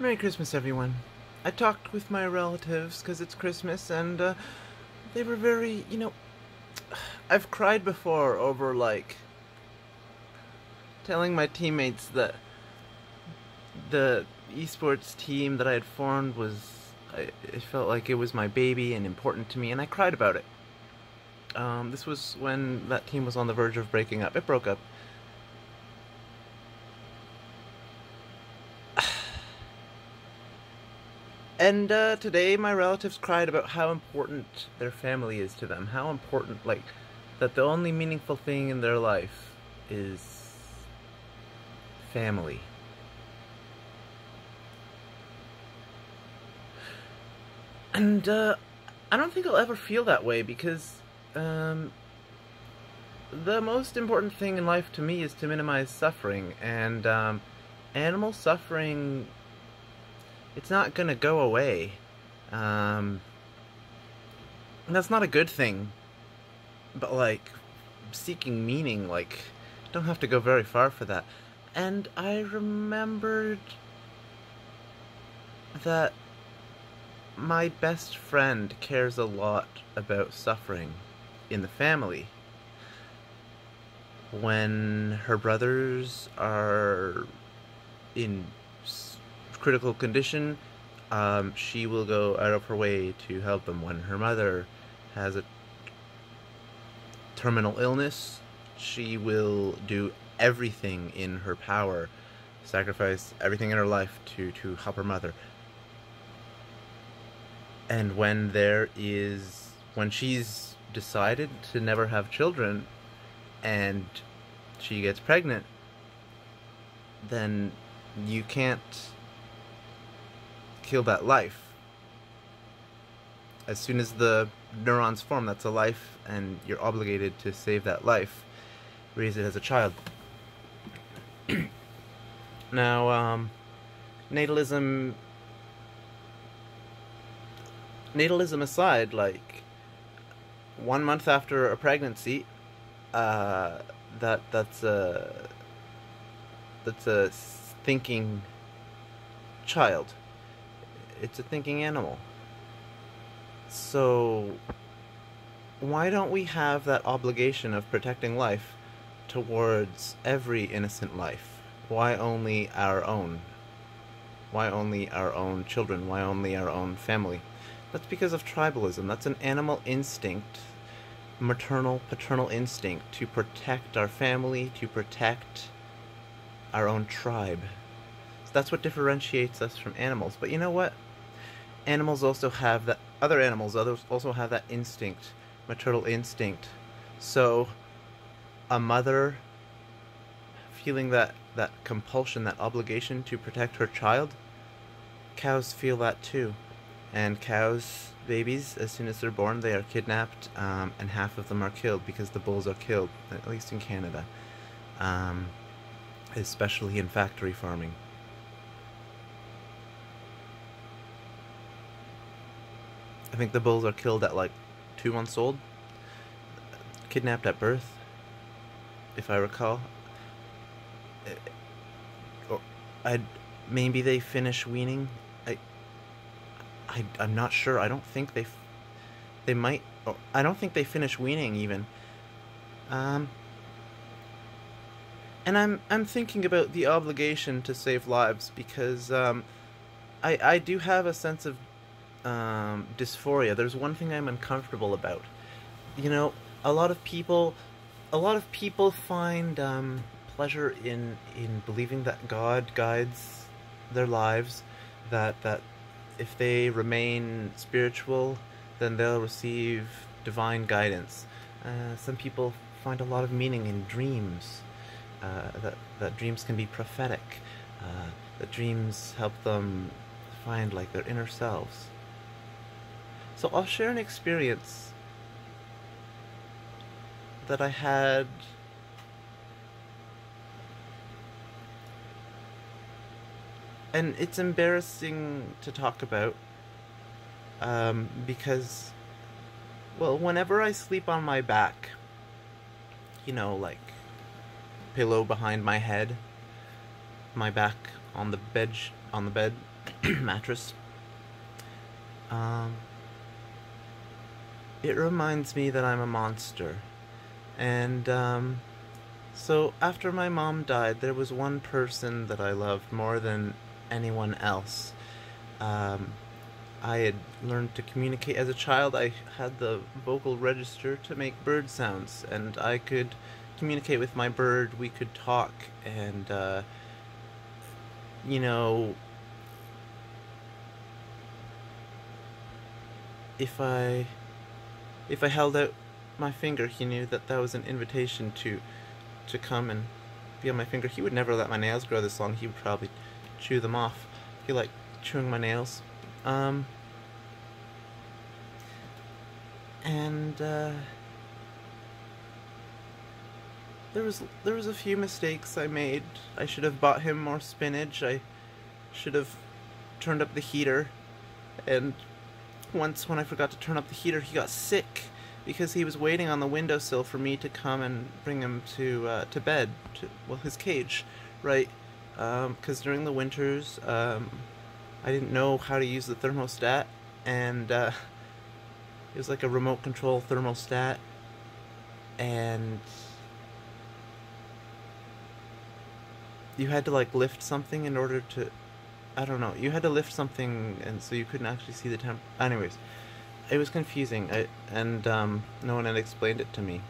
Merry Christmas, everyone. I talked with my relatives because it's Christmas, and uh, they were very, you know. I've cried before over, like, telling my teammates that the esports team that I had formed was. I, it felt like it was my baby and important to me, and I cried about it. Um, this was when that team was on the verge of breaking up. It broke up. And uh, today, my relatives cried about how important their family is to them. How important, like, that the only meaningful thing in their life is family. And uh, I don't think I'll ever feel that way because um, the most important thing in life to me is to minimize suffering. And um, animal suffering it's not gonna go away. Um, that's not a good thing. But like, seeking meaning, like, don't have to go very far for that. And I remembered that my best friend cares a lot about suffering in the family. When her brothers are in critical condition, um, she will go out of her way to help them. When her mother has a terminal illness, she will do everything in her power, sacrifice everything in her life to, to help her mother. And when there is, when she's decided to never have children and she gets pregnant, then you can't kill that life. As soon as the neurons form, that's a life, and you're obligated to save that life. Raise it as a child. now, um, natalism. Natalism aside, like one month after a pregnancy, uh, that that's a that's a thinking child it's a thinking animal. So, why don't we have that obligation of protecting life towards every innocent life? Why only our own? Why only our own children? Why only our own family? That's because of tribalism. That's an animal instinct, maternal, paternal instinct to protect our family, to protect our own tribe. So that's what differentiates us from animals. But you know what? Animals also have that other animals others also have that instinct maternal instinct. So a mother feeling that that compulsion that obligation to protect her child cows feel that too. And cows babies as soon as they're born they are kidnapped um, and half of them are killed because the bulls are killed at least in canada um, especially in factory farming think the bulls are killed at like two months old, kidnapped at birth, if I recall. Eh, or I maybe they finish weaning. I I I'm not sure. I don't think they they might. Or I don't think they finish weaning even. Um. And I'm I'm thinking about the obligation to save lives because um, I I do have a sense of um, dysphoria, there's one thing I'm uncomfortable about. You know, a lot of people, a lot of people find um, pleasure in in believing that God guides their lives, that that if they remain spiritual, then they'll receive divine guidance. Uh, some people find a lot of meaning in dreams. Uh, that that dreams can be prophetic. Uh, that dreams help them find like their inner selves. So I'll share an experience that I had and it's embarrassing to talk about um, because well whenever I sleep on my back you know like pillow behind my head my back on the bed on the bed mattress. Um, it reminds me that I'm a monster. And um, so after my mom died, there was one person that I loved more than anyone else. Um, I had learned to communicate as a child. I had the vocal register to make bird sounds, and I could communicate with my bird. We could talk, and uh, you know, if I if I held out my finger, he knew that that was an invitation to to come and be on my finger. He would never let my nails grow this long. He would probably chew them off. He liked chewing my nails. Um, and uh, there was there was a few mistakes I made. I should have bought him more spinach. I should have turned up the heater. And once when I forgot to turn up the heater, he got sick because he was waiting on the windowsill for me to come and bring him to uh, to bed, to well his cage, right? Because um, during the winters, um, I didn't know how to use the thermostat, and uh, it was like a remote control thermostat, and you had to like lift something in order to I don't know. You had to lift something, and so you couldn't actually see the temp. Anyways, it was confusing, I, and um, no one had explained it to me.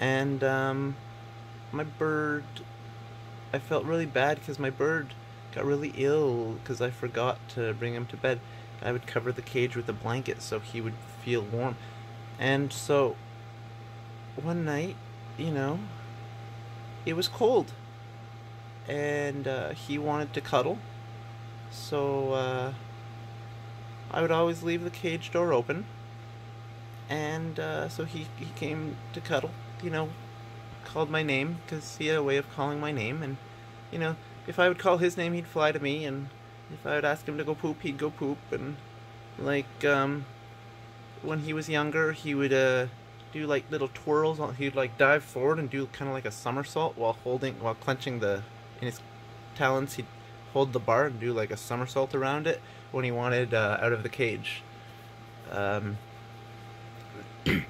And um, my bird, I felt really bad because my bird got really ill because I forgot to bring him to bed. I would cover the cage with a blanket so he would feel warm. And so one night, you know, it was cold. And uh, he wanted to cuddle. So uh, I would always leave the cage door open. And uh, so he, he came to cuddle, you know, called my name because he had a way of calling my name. And, you know, if I would call his name, he'd fly to me, and if I would ask him to go poop, he'd go poop. And like um, when he was younger, he would uh, do like little twirls. He'd like dive forward and do kind of like a somersault while holding, while clenching the in his talons. He'd hold the bar and do like a somersault around it when he wanted uh, out of the cage. Um,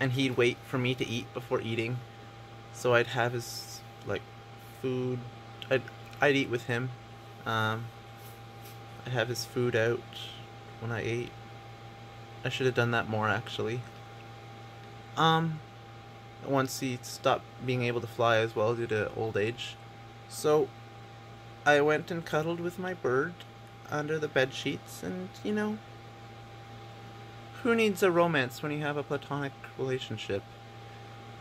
and he'd wait for me to eat before eating, so I'd have his like food. I'd I'd eat with him. Um, I'd have his food out when I ate. I should have done that more actually. Um, once he stopped being able to fly as well due to old age. So, I went and cuddled with my bird under the bed sheets, and you know, who needs a romance when you have a platonic relationship?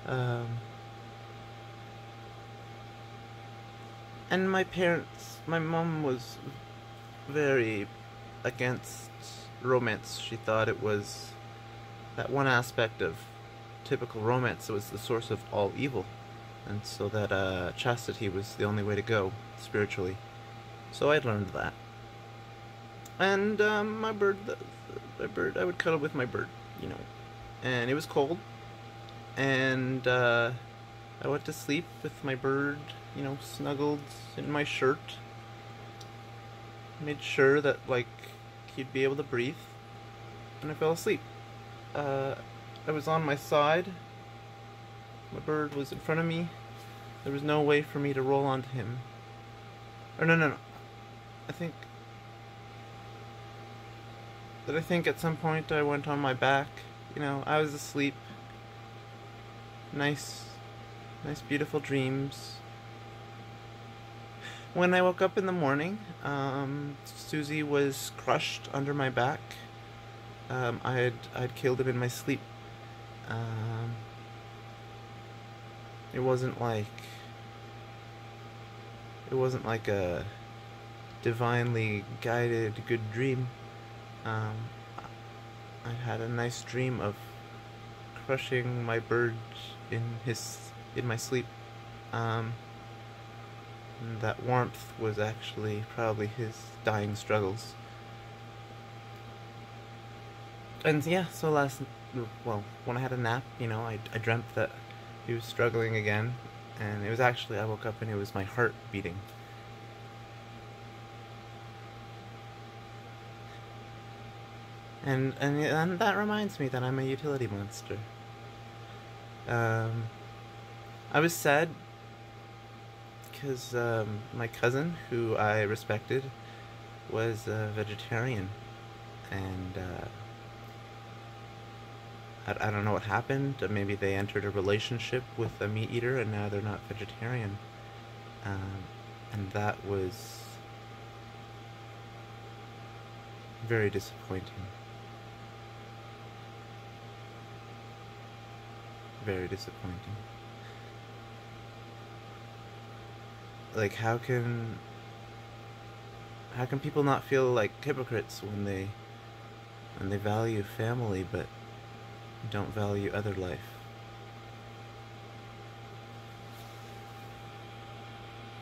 Um, and my parents, my mom was very against romance. She thought it was that one aspect of typical romance was the source of all evil, and so that uh, chastity was the only way to go spiritually. So I learned that. And um, my bird, my bird, I would cuddle with my bird, you know, and it was cold, and uh, I went to sleep with my bird you know, snuggled in my shirt. Made sure that, like, he'd be able to breathe. And I fell asleep. Uh, I was on my side. My bird was in front of me. There was no way for me to roll onto him. Or no, no, no. I think that I think at some point I went on my back. You know, I was asleep. Nice, nice, beautiful dreams. When I woke up in the morning, um, Susie was crushed under my back. Um, I had I'd killed him in my sleep. Um, it wasn't like it wasn't like a divinely guided good dream. Um, I had a nice dream of crushing my bird in his in my sleep. Um, that warmth was actually probably his dying struggles. And yeah, so last, well, when I had a nap, you know, I, I dreamt that he was struggling again, and it was actually, I woke up and it was my heart beating. And, and, and that reminds me that I'm a utility monster. Um, I was sad because um, my cousin, who I respected, was a vegetarian, and uh, I, I don't know what happened. Maybe they entered a relationship with a meat eater, and now they're not vegetarian. Um, and that was very disappointing. Very disappointing. Like, how can how can people not feel like hypocrites when they when they value family but don't value other life?